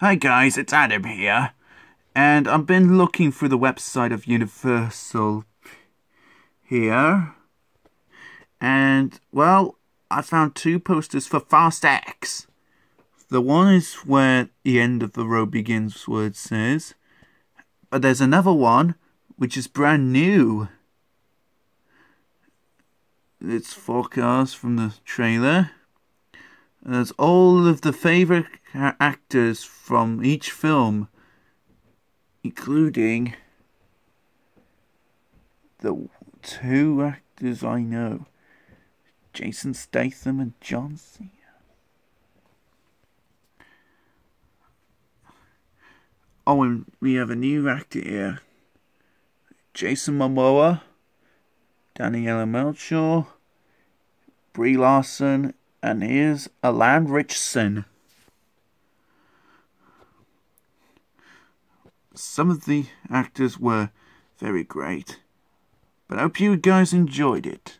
Hi guys, it's Adam here. And I've been looking through the website of Universal here. And, well, I found two posters for Fast X. The one is where the end of the road begins where it says. But there's another one which is brand new. It's forecast from the trailer. And There's all of the favourite actors from each film, including the two actors I know Jason Statham and John Cena. Oh, and we have a new actor here Jason Momoa, Daniela Melchior, Brie Larson, and here's Alan Ritchson. Some of the actors were very great, but I hope you guys enjoyed it.